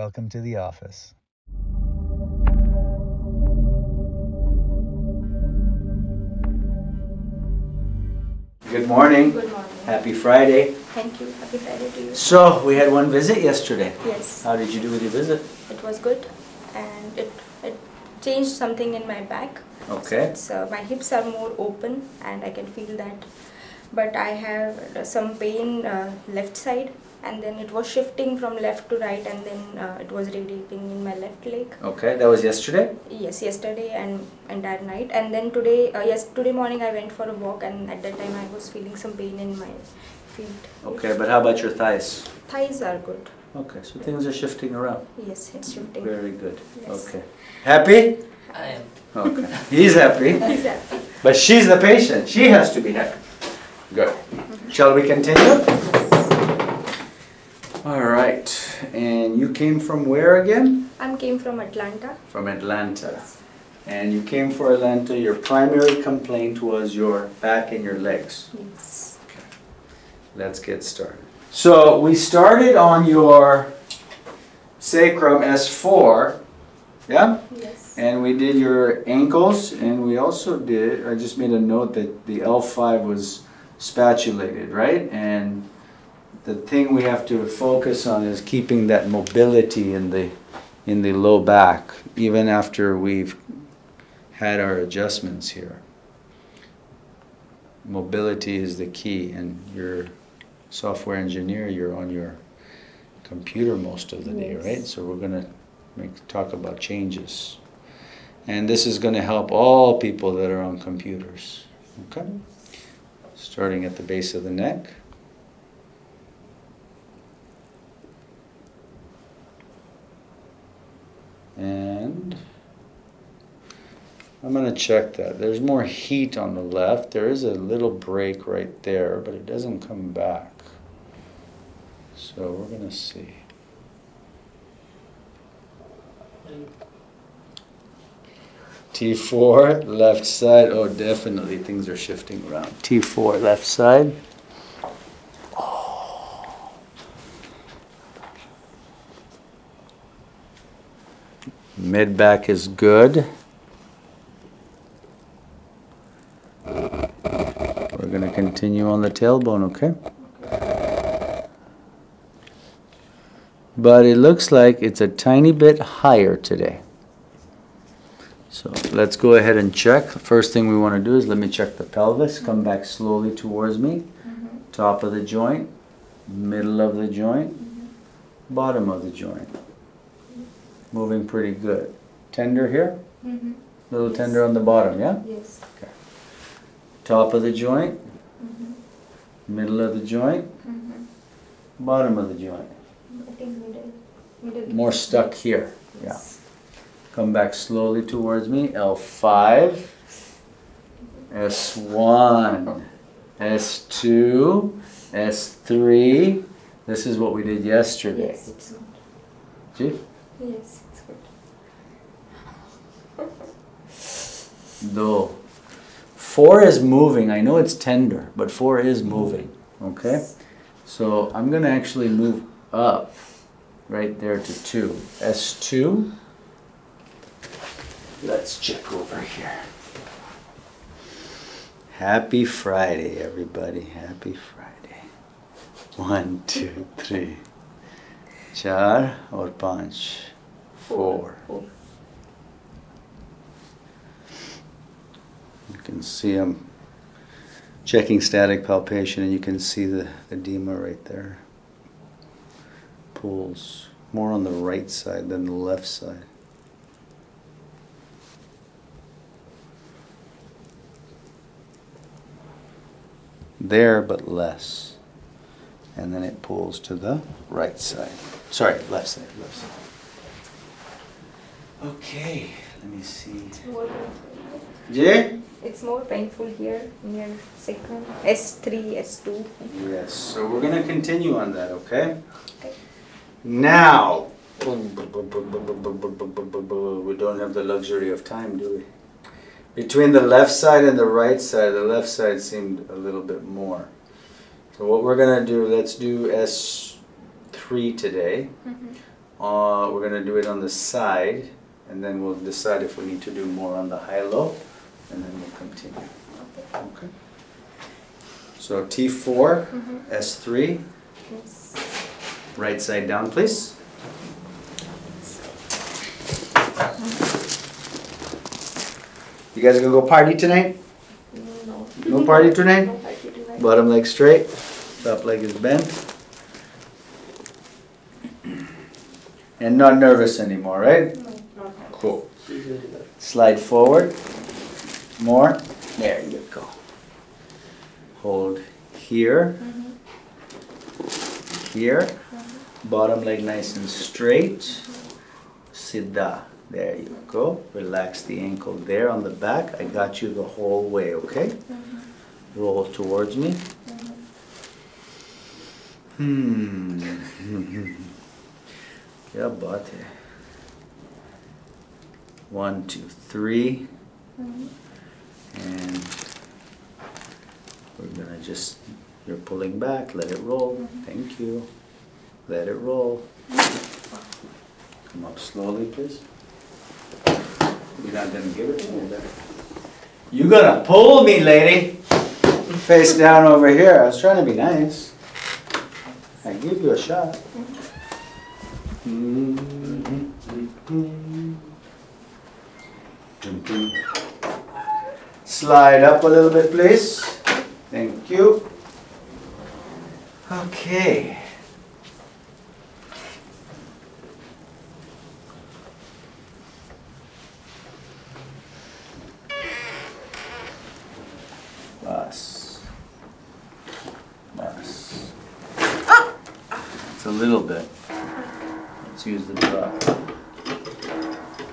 Welcome to the office. Good morning. Good morning. Happy Friday. Thank you. Happy Friday to you. So, we had one visit yesterday. Yes, How did you do with your visit? it was good, and it it changed something in my back. So Okay. it's, uh, my hips are more open, and I can feel that. But I have some pain uh, left side, and then it was shifting from left to right, and then uh, it was radiating in my left leg. Okay, that was yesterday? Yes, yesterday and entire night, and then today. Uh, yes, today morning I went for a walk, and at that time I was feeling some pain in my feet. Okay, but how about your thighs? Thighs are good. Okay, so things are shifting around. Yes, it's shifting. Very good. Yes. Okay. Happy? I am. Okay. He's happy. He's happy. But she's the patient. She has to be happy. Good. Shall we continue? All right. And you came from where again? I came from Atlanta. From Atlanta. Yes. And you came for Atlanta. Your primary complaint was your back and your legs. Yes. Okay. Let's get started. So we started on your sacrum S4. Yeah? Yes. And we did your ankles, and we also did, I just made a note that the L5 was spatulated, right? And the thing we have to focus on is keeping that mobility in the, in the low back, even after we've had our adjustments here. Mobility is the key, and you're software engineer, you're on your computer most of the day, right? So we're gonna make, talk about changes. And this is gonna help all people that are on computers, okay? Starting at the base of the neck. And I'm gonna check that. There's more heat on the left. There is a little break right there, but it doesn't come back. So we're gonna see. T4, left side. Oh, definitely things are shifting around. T4, left side. Mid back is good. We're going to continue on the tailbone, okay? But it looks like it's a tiny bit higher today. So let's go ahead and check. First thing we want to do is let me check the pelvis. Come back slowly towards me. Mm-hmm. Top of the joint, middle of the joint, bottom of the joint. Moving pretty good. Tender here, Mm-hmm. little Yes. tender on the bottom, yeah? Yes. Okay. Top of the joint, Mm-hmm. middle of the joint, Mm-hmm. bottom of the joint. I think middle. Middle. More stuck here. Yeah. Yes. Come back slowly towards me. L5, S1, S2, S3. This is what we did yesterday. Yes, it's. Yes, it's good. Do. Four is moving. I know it's tender, but four is moving. Okay? So I'm going to actually move up right there to two. S2. Let's check over here. Happy Friday, everybody. Happy Friday. One, two, three. Char or panch? Four. Four. You can see I'm checking static palpation and you can see the edema right there. Pulls more on the right side than the left side. There, but less. And then it pulls to the right side. Sorry, left side, left side. Okay, let me see. It's more painful. Jay? It's more painful here near sacrum. S3, S2. Yes, so we're gonna continue on that, okay? Okay. Now, we don't have the luxury of time, do we? Between the left side and the right side, the left side seemed a little bit more. So what we're gonna do, let's do S3 today. Mm-hmm. Uh, we're gonna do it on the side, and then we'll decide if we need to do more on the Hylo, and then we'll continue. Okay. So T4, Mhm. S3, Yes. right side down, please. You guys gonna go party tonight? No. No party tonight? No party tonight. Bottom leg straight, top leg is bent. And not nervous anymore, right? No, not now. Cool. Slide forward. More. There you go. Hold here, Mhm. here. Bottom leg nice and straight. Siddha. There you go. Relax the ankle there on the back. I got you the whole way, okay? Mhm. Roll towards me. Mhm. Hmm. क्या बात है one, two, three, Mhm. and we're gonna just, you're pulling back, let it roll. Mhm. Thank you. Let it roll. Come up slowly, please. You're not gonna give it to me there. You gonna pull me, lady. Face down over here. I was trying to be nice. I give you a shot. Slide up a little bit, please. Thank you. Okay. Bus. Bus. It's a little bit. Let's use the drop.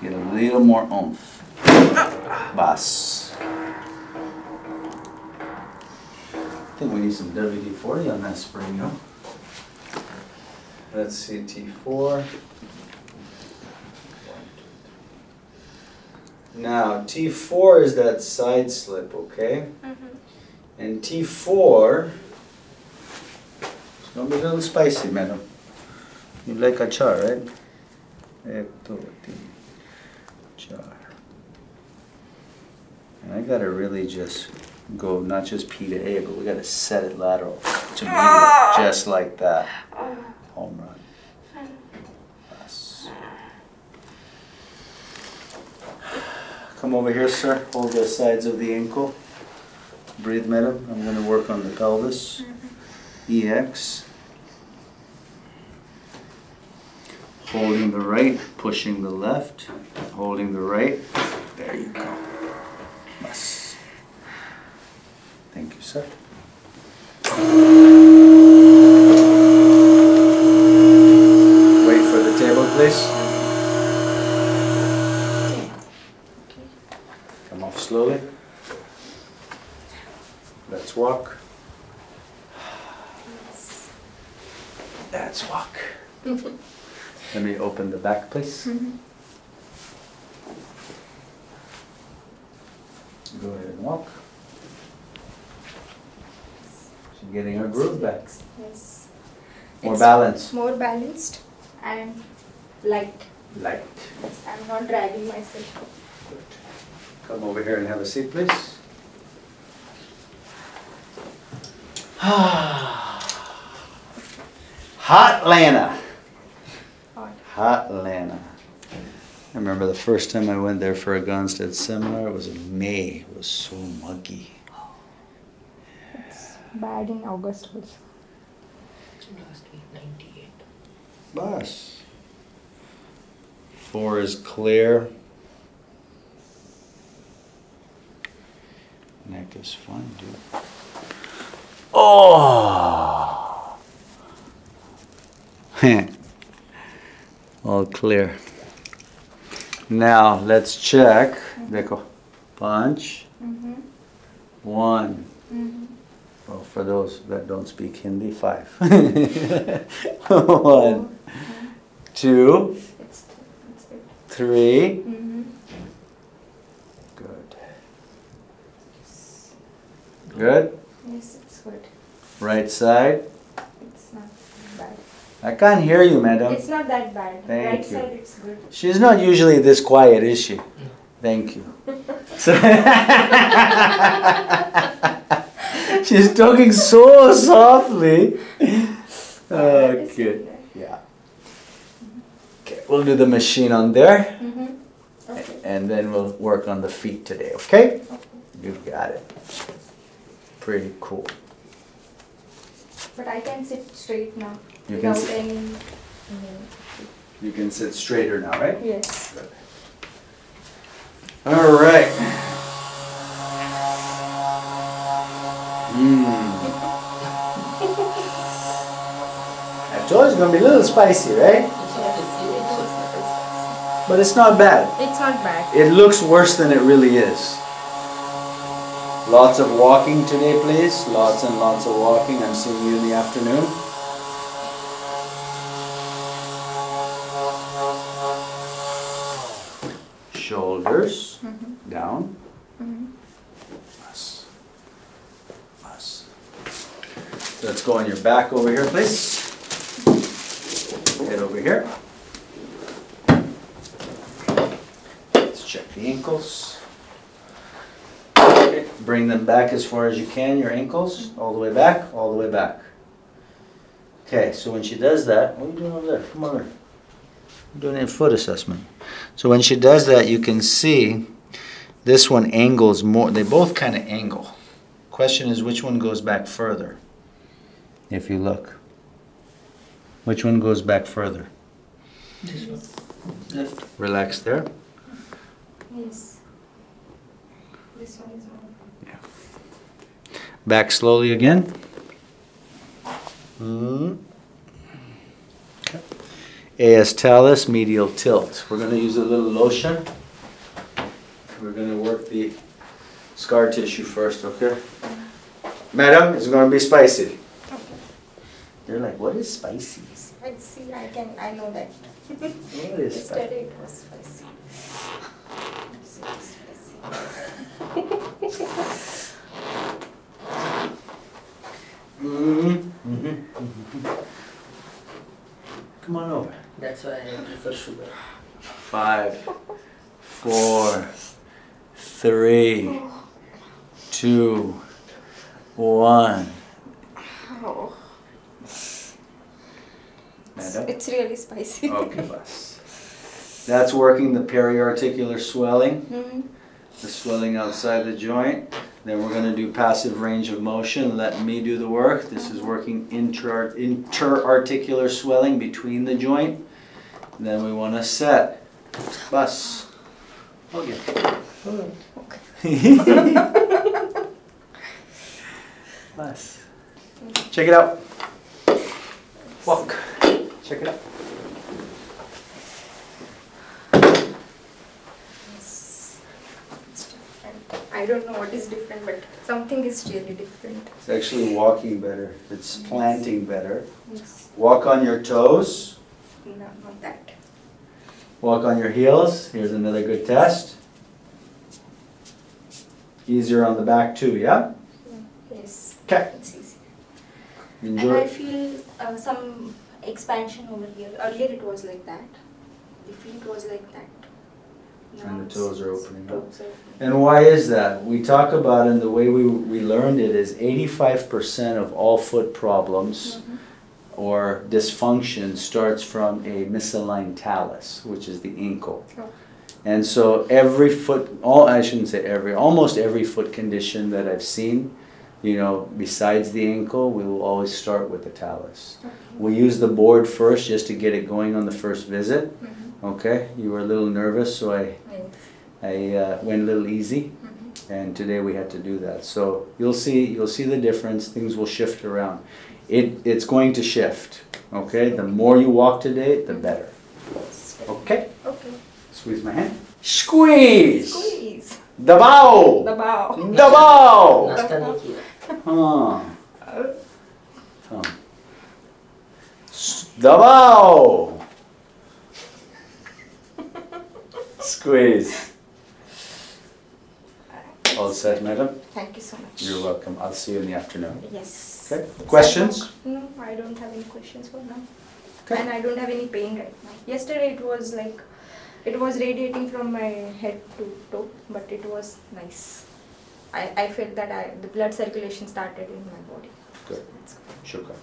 Get a little more oomph. Bus. I think we need some WD-40 on that spring, no? Let's see, T4. Now, T4 is that side slip, okay? Mm -hmm. And T4, it's gonna be a little spicy, madam. You like a char, right? Ek, do, tin, char. And I gotta really just go, not just P to A, but we gotta set it lateral to ah. medial, just like that. Ah. Home run. Yes. Come over here, sir. Hold the sides of the ankle. Breathe, madam. I'm gonna work on the pelvis. Mm-hmm. EX. Holding the right, pushing the left, holding the right. There you go. Yes. Sir. Wait for the table, please. Come off slowly. Let's walk. Let's walk. Let me open the back, please. Mhm. Go ahead and walk. She's getting her groove back. Yes. More It's balance. More balanced and light. Light. Yes, I'm not dragging myself. Good. Come over here and have a seat, please. Hotlanta. Hot. Hotlanta. I remember the first time I went there for a Gonstead seminar, it was in May. It was so muggy. It's bad in August also. Last week, 98. Bus. Four is clear. Neck is fine, dude. Oh! All clear. Now let's check. Dekho. Punch. Mm-hmm. One. Mm-hmm. Well, for those that don't speak Hindi, five. One, two, It's, it's it. three. Mm-hmm. Good. Good. Yes, it's good. Right side. It's not bad. I can't hear you, madam. It's not that bad. Thank right you. side it's good. She's not usually this quiet, is she? Thank you. So- She's talking so softly. Okay. Yeah. Okay, we'll do the machine on there Mm-hmm. Okay. and then we'll work on the feet today, okay? You got it. Pretty cool. But I can sit straight now You can sit- any. mm, You can sit straighter now, right? Yes. All right. I told you it's gonna be a little spicy, right? But it's not bad. It's not bad. It looks worse than it really is. Lots of walking today, please. Lots and lots of walking. I'm seeing you in the afternoon. Shoulders Mm-hmm. down. Mm-hmm. Bus. Bus. Let's go on your back over here, please. Here. Let's check the ankles. Bring them back as far as you can, your ankles, all the way back, all the way back. Okay, so when she does that, what are you doing over there? Come over. I'm doing a foot assessment. So when she does that, you can see this one angles more. They both kind of angle. Question is which one goes back further? If you look. Which one goes back further? This one. Left. Relax there. Yes. This one is more. Back slowly again. Mm. Okay. AS talus, medial tilt. We're going to use a little lotion. We're going to work the scar tissue first, okay? Madam, it's going to be spicy. You're like, what is spicy? Spicy. I can. I know that. What is spicy? Yesterday it was spicy. It's. Mm-hmm. Mm-hmm. Come on over. That's why I prefer sugar. Five, four, three, two, one. It's really spicy. Okay, bus. That's working the periarticular swelling, Mhm. the swelling outside the joint. Then we're gonna do passive range of motion, let me do the work. This is working inter, interarticular swelling between the joint. Then we wanna set, bus. Okay. Bus. Check it out. Walk. Check it out. Yes. It's different. I don't know what is different, but something is really different. It's actually walking better. It's planting better. Yes. Walk on your toes. No, not that. Walk on your heels. Here's another good test. Easier on the back too, yeah? Yes. Okay. It's easy. And I feel uh, some expansion over here. Earlier it was like that. The feet was like that. Now And the toes are opening up. toes are opening. And why is that? We talk about, and the way we, we learned it is 85% of all foot problems Mhm. or dysfunction starts from a misaligned talus, which is the ankle. Oh. And so every foot, all I shouldn't say every, almost every foot condition that I've seen, you know, besides the ankle, we will always start with the talus. Okay. We use the board first just to get it going on the first visit. Mhm. Okay, you were a little nervous, so I Yes. I uh, went a little easy, Mhm. and today we had to do that. So you'll see you'll see the difference. Things will shift around. It it's going to shift. Okay, the more you walk today, the better. Okay, Okay. squeeze my hand. Squeeze. Squeeze. Dabao. The bow. Dabao. नाश्ता नहीं किया Huh. Huh. S- Dabao. Squeeze. All set, madam? Thank you so much. You're welcome. I'll see you in the afternoon. Yes. Okay. Questions? No, I don't have any questions for now. Okay. and I don't have any pain right now. Yesterday it was like it was radiating from my head to toe, but it was nice. I, I felt that I, the blood circulation started in my body. Good. Shukran. good.